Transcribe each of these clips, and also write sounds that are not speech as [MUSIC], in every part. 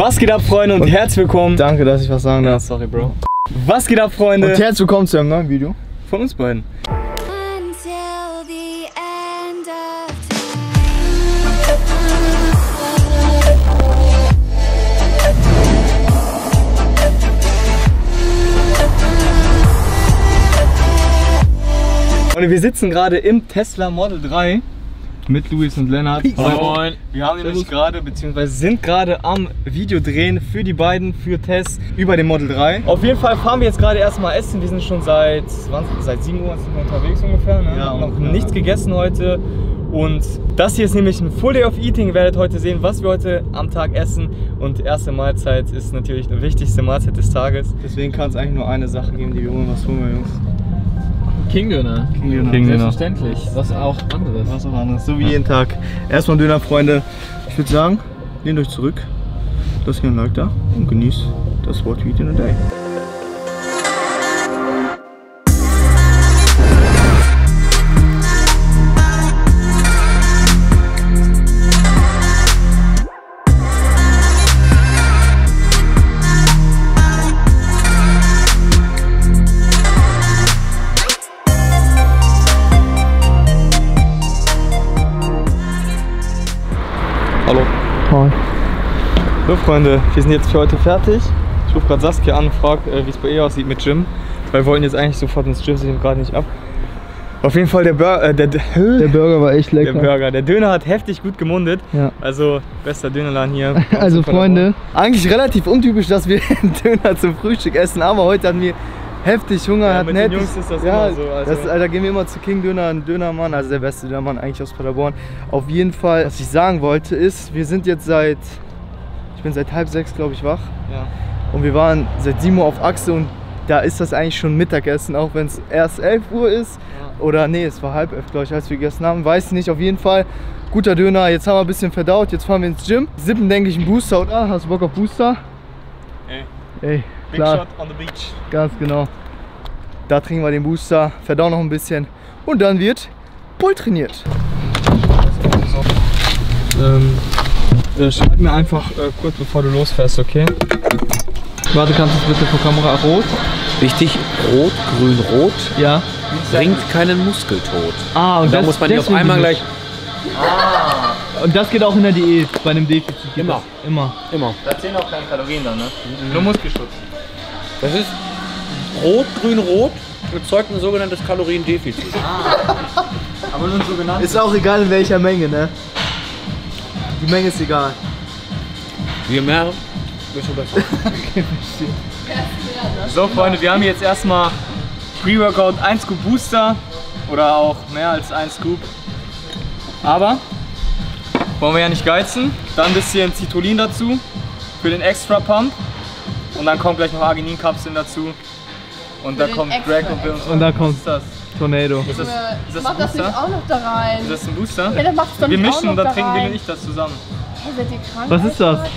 Was geht ab, Freunde, und, herzlich willkommen. Danke, dass ich was sagen darf. sorry, Bro. Was geht ab, Freunde? Und herzlich willkommen zu einem neuen Video. von uns beiden. Und wir sitzen gerade im Tesla Model 3 mit Luis und Lennart. Moin. Wir haben nämlich gerade, beziehungsweise sind gerade am Video drehen für die beiden, für Tess über den Model 3. Auf jeden Fall fahren wir jetzt gerade erstmal essen. Wir sind schon seit, 20, seit 7 Uhr sind wir unterwegs ungefähr. Ne? Ja, Haben noch ungefähr. nichts gegessen heute. Und das hier ist nämlich ein Full Day of Eating. Ihr werdet heute sehen, was wir heute am Tag essen. Und erste Mahlzeit ist natürlich die wichtigste Mahlzeit des Tages. Deswegen kann es eigentlich nur eine Sache geben, die wir holen. Was holen wir, Jungs? King-Döner. King-Döner. King- Selbstverständlich. Was auch anderes. Was auch anderes. So wie jeden Tag. Erstmal Döner, Freunde. Ich würde sagen, lehnt euch zurück, lasst gerne ein Like da und genießt das What We Eat in a Day. So Freunde, wir sind jetzt für heute fertig. Ich rufe gerade Saskia an und frage, äh, wie es bei ihr aussieht mit Gym. Weil wir wollten jetzt eigentlich sofort ins Gym, sind gerade nicht ab. Auf jeden Fall der, Bur äh, der, der, [LAUGHS] Der Burger war echt der lecker. Burger. Der Döner hat heftig gut gemundet. Ja. Also bester Dönerladen hier. [LAUGHS] Also Freunde, eigentlich relativ untypisch, dass wir [LAUGHS] Döner zum Frühstück essen, aber heute hatten wir heftig Hunger. Ja, mit den heftig, Jungs ist das ja, immer so, also- das, Alter, gehen wir immer zu King Döner, ein Dönermann, also der beste Dönermann eigentlich aus Paderborn. Auf jeden Fall, was ich sagen wollte ist, wir sind jetzt seit, ich bin seit halb sechs glaube ich wach Ja. und wir waren seit 7 Uhr auf Achse und da ist das eigentlich schon Mittagessen, auch wenn es erst 11 Uhr ist. Oder nee, es war halb elf, glaube ich, als wir gegessen haben. Weiß nicht, auf jeden Fall. Guter Döner, jetzt haben wir ein bisschen verdaut, jetzt fahren wir ins Gym. Sippen, denke ich, einen Booster, oder? Hast du Bock auf Booster? Ey, Ey, Big klar, Shot on the beach. ganz genau. Da trinken wir den Booster, verdauen noch ein bisschen und dann wird Bull trainiert. Ähm, äh, schreib mir einfach äh, kurz bevor du losfährst, okay? Warte, kannst du es bitte vor Kamera rot? Wichtig, rot, grün, rot Ja. bringt keinen Muskeltod. Ah, Und da muss man nicht auf einmal gleich. Und das geht auch in der Diät, bei einem Defizit. Immer. das Immer. Immer. Da zählen auch keine Kalorien dann, ne? Nur Muskelschutz. Das ist rot, grün, rot erzeugt ein sogenanntes Kaloriendefizit. Aber nur so genannt. Ist auch egal in welcher Menge, ne? Die Menge ist egal. Je mehr, desto besser. [LAUGHS] So, Freunde, wir haben jetzt erstmal Pre-Workout 1 Scoop Booster oder auch mehr als 1 Scoop. Aber wollen wir ja nicht geizen. Dann ein bisschen Citrullin dazu für den Extra Pump. Und dann kommt gleich noch Argininkapseln dazu. Und da den kommt Greg und wir uns. Und da kommt das? Tornado. Ist das, ist das Mach ein das nicht Booster? auch noch da rein. Ist das ein Booster? Ja, dann mach's doch Wir nicht auch mischen noch und dann da trinken wir nicht das zusammen. Hey, seid ihr krank? Was ist das? Alter?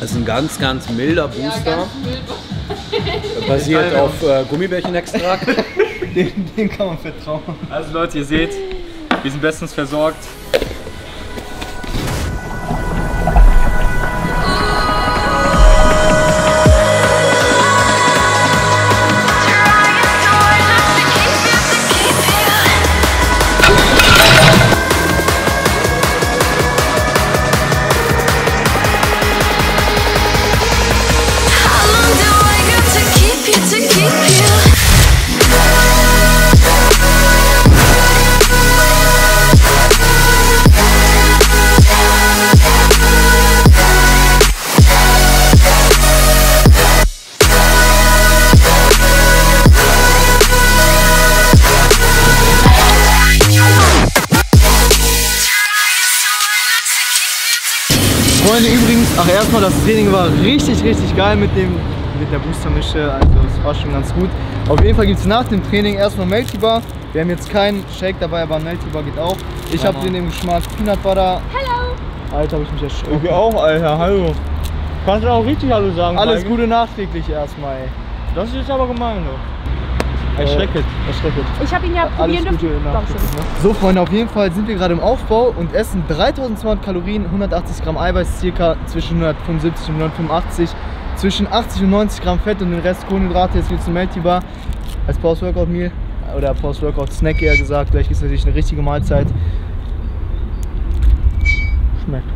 Das ist ein ganz, ganz milder Ja, Booster. ganz wild. basiert auf äh, Gummibärchenextrakt. [LAUGHS] Den, den kann man vertrauen. Also Leute, ihr seht, wir sind bestens versorgt. Freunde, übrigens, ach erstmal, das Training war richtig, richtig geil mit dem mit der Boostermische, also es war schon ganz gut. Auf jeden Fall gibt es nach dem Training erstmal Melty Bar. Wir haben jetzt keinen Shake dabei, aber Melty Bar geht auch. Ich habe den im Geschmack Peanut Butter. Hallo! Alter, habe ich mich erschrocken. Ich auch, Alter, hallo. Kannst du auch richtig Hallo sagen? Alles? Gute nachträglich erstmal, ey. Das ist aber gemein, doch. Erschrecket, erschrecket. Ich habe ihn ja Alles probieren dürfen. ne? So Freunde, auf jeden Fall sind wir gerade im Aufbau und essen 3200 Kalorien, 180 Gramm Eiweiß, circa zwischen 175 und 185, zwischen 80 und 90 Gramm Fett und den Rest Kohlenhydrate. Jetzt geht's zum Melty Bar als Post-Workout-Meal oder Post-Workout-Snack eher gesagt. Gleich ist natürlich eine richtige Mahlzeit. Schmeckt.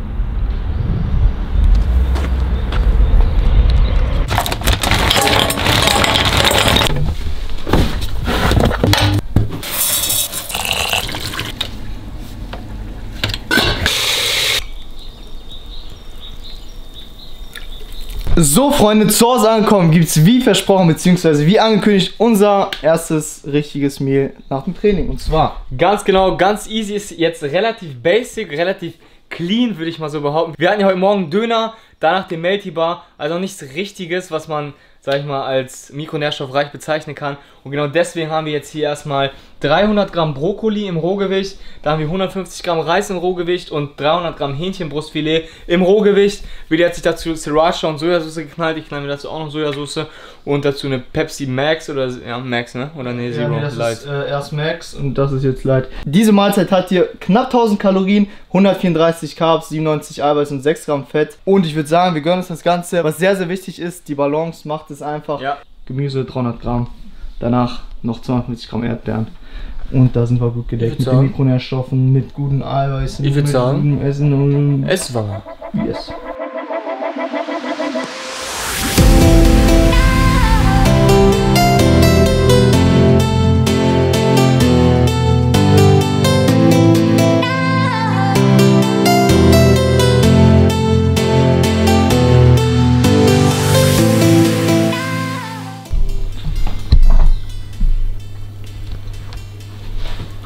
So Freunde, zu Hause angekommen gibt es wie versprochen bzw. wie angekündigt unser erstes richtiges Meal nach dem Training und zwar Ganz genau, ganz easy ist jetzt relativ basic, relativ clean, würde ich mal so behaupten. Wir hatten ja heute Morgen Döner, danach den Melty Bar, also nichts Richtiges, was man, sag ich mal, als mikronährstoffreich bezeichnen kann. Und genau deswegen haben wir jetzt hier erstmal 300 Gramm Brokkoli im Rohgewicht, da haben wir 150 Gramm Reis im Rohgewicht und 300 Gramm Hähnchenbrustfilet im Rohgewicht. Willi hat sich dazu Sriracha und Sojasauce geknallt, ich knall mir dazu auch noch Sojasauce und dazu eine Pepsi Max oder, ja, Max, ne? Oder ne, Zero, das Light. ist äh, erst Max und das ist jetzt Light. Diese Mahlzeit hat hier knapp 1000 Kalorien, 134 Carbs, 97 Eiweiß und 6 Gramm Fett. Und ich würde sagen, wir gönnen uns das Ganze. Was sehr, sehr wichtig ist, die Balance macht es einfach. Ja. Gemüse 300 Gramm, danach noch 250 Gramm Erdbeeren. Und da sind wir gut gedeckt mit sagen- den Mikronährstoffen, mit guten Eiweißen, mit sagen- gutem Essen und Es war. yes.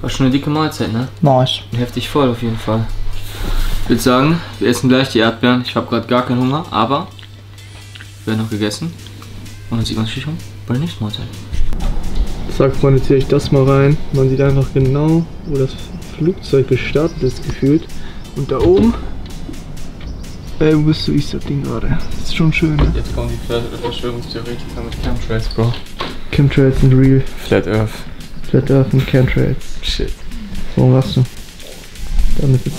War schon eine dicke Mahlzeit, ne? Nice. Heftig voll auf jeden Fall. Ich würde sagen, wir essen gleich die Erdbeeren. Ich habe gerade gar keinen Hunger, aber werden noch gegessen. Und dann sieht man sich schon bei der nächsten Mahlzeit. Zack, Freunde, ziehe ich das mal rein. Man sieht einfach genau, wo das Flugzeug gestartet ist, gefühlt. Und da oben. Ey, wo bist du? Ich das Ding gerade. Das ist schon schön, ne? Jetzt kommen die Ver Verschwörungstheoretiker mit Chemtrails, Bro. Chemtrails sind real. Flat Earth. Earth und Chemtrails. Shit. Warum lachst du? Damit ist.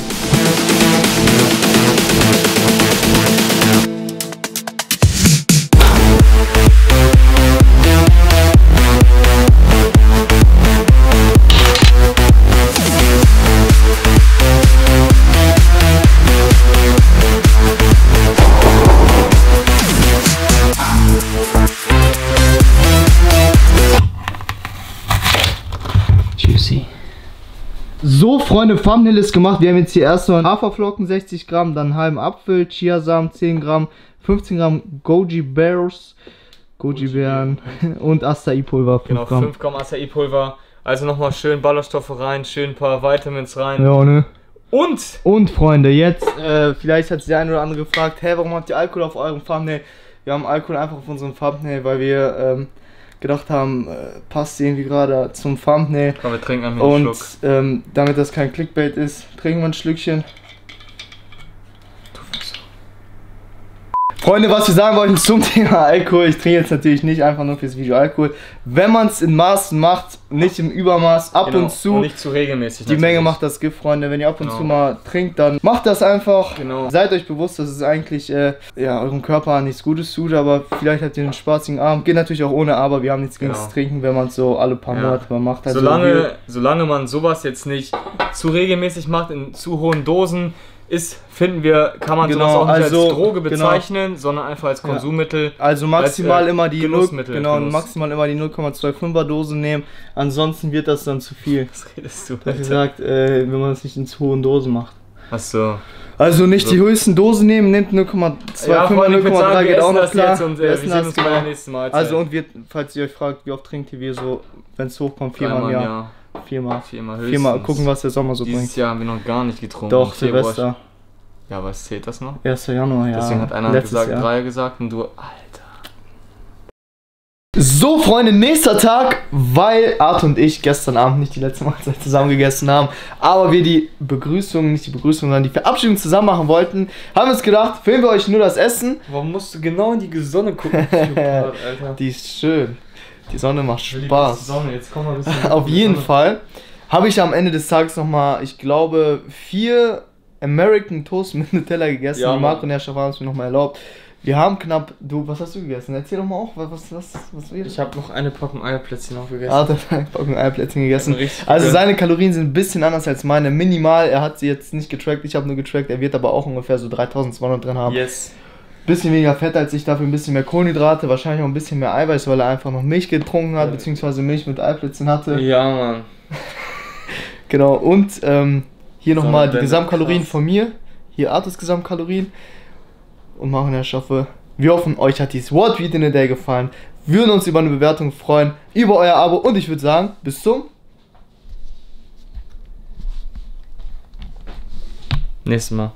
Juicy. So, Freunde, Thumbnail ist gemacht. Wir haben jetzt hier erstmal Haferflocken 60 Gramm, dann einen halben Apfel, Chiasamen 10 Gramm, 15 Gramm Goji Bears, Goji Beeren [LAUGHS] und Acai-Pulver 5 Genau, Gramm. 5 Gramm Acai-Pulver. Also nochmal schön Ballaststoffe rein, schön ein paar Vitamins rein. Ja, ne? Und Und Freunde, jetzt, äh, vielleicht hat sich der eine oder andere gefragt, hä, warum habt ihr Alkohol auf eurem Thumbnail? Wir haben Alkohol einfach auf unserem Thumbnail, weil wir ähm, gedacht haben, äh, passt irgendwie gerade zum Thumbnail. komm, wir trinken einen Und Schluck. ähm, damit das kein Clickbait ist, trinken wir ein Schlückchen. Freunde, was wir sagen wollten zum [LAUGHS] Thema Alkohol. Ich trinke jetzt natürlich nicht einfach nur fürs Video Alkohol. Wenn man es in Maßen macht, nicht im Übermaß, ab Genau, und zu. Und nicht zu regelmäßig. die natürlich. Menge macht das Gift, Freunde. Wenn ihr ab und Genau. zu mal trinkt, dann macht das einfach. Genau. Seid euch bewusst, dass es eigentlich äh, ja, eurem Körper nichts Gutes tut, aber vielleicht habt ihr einen spaßigen Abend. Geht natürlich auch ohne, aber wir haben nichts gegen Genau. das Trinken, wenn man es so alle paar Ja. Monate mal macht. Also solange, solange man sowas jetzt nicht zu regelmäßig macht, in zu hohen Dosen, ist, finden wir, kann man Genau, sowas auch nicht also, als Droge genau. bezeichnen, sondern einfach als Konsummittel. Also maximal Als, äh, immer die Genussmittel, genau, Genuss. maximal immer die 0,25er Dose nehmen. Ansonsten wird das dann zu viel. [LAUGHS] Was redest du? Alter? gesagt, äh, wenn man es nicht in zu hohen Dosen macht. Achso. Also nicht die höchsten Dosen nehmen, nehmt 0,25, Ja, Freunde, ich würd 0,3 sagen, wir geht auch noch klar. und äh, wir, sehen uns bei der genau. nächsten Mahlzeit. Also und wir, falls ihr euch fragt, wie oft trinkt ihr, wir so, wenn es hochkommt, viermal im Dreimal Jahr. Viermal. Viermal höchstens. Viermal gucken, was der Sommer so Dieses bringt. Jahr haben wir noch gar nicht getrunken. Doch, Silvester. Ja, was zählt das noch? 1. Januar, ja. Deswegen hat einer Letztes gesagt, Jahr. drei gesagt und du, Alter. So, Freunde, nächster Tag, weil Art und ich gestern Abend nicht die letzte Mahlzeit zusammen gegessen haben, aber wir die Begrüßung, nicht die Begrüßung, sondern die Verabschiedung zusammen machen wollten, haben uns gedacht, filmen wir euch nur das Essen. Warum musst du genau in die Sonne gucken, [LAUGHS] Alter? Die ist schön. Die Sonne macht Spaß. Sonne, jetzt kommen wir ein bisschen [LAUGHS] Auf jeden Fall habe ich am Ende des Tages nochmal, ich glaube, vier American Toast mit [LAUGHS] Nutella gegessen. Ja. Marco und der Chef haben es mir nochmal erlaubt. Wir haben knapp, du, was hast du gegessen? Erzähl doch mal auch, was, was, was, was wir Ich habe noch eine Packung Eierplätzchen aufgegessen. Ah, [LAUGHS] hat Packung Eierplätzchen gegessen. Also seine Kalorien sind ein bisschen anders als meine. Minimal, er hat sie jetzt nicht getrackt, ich habe nur getrackt. Er wird aber auch ungefähr so 3200 drin haben. Yes. Bisschen weniger Fett als ich, dafür ein bisschen mehr Kohlenhydrate, wahrscheinlich auch ein bisschen mehr Eiweiß, weil er einfach noch Milch getrunken hat, beziehungsweise Milch mit Eiplätzchen hatte. Ja, Mann. [LAUGHS] Genau, und ähm, hier nochmal die Gesamtkalorien krass. von mir. Hier Artus Gesamtkalorien. Und machen Schaffe. Wir hoffen, euch hat dieses What Read in the Day gefallen. Würden uns über eine Bewertung freuen, über euer Abo und ich würde sagen, bis zum Nächstes Mal.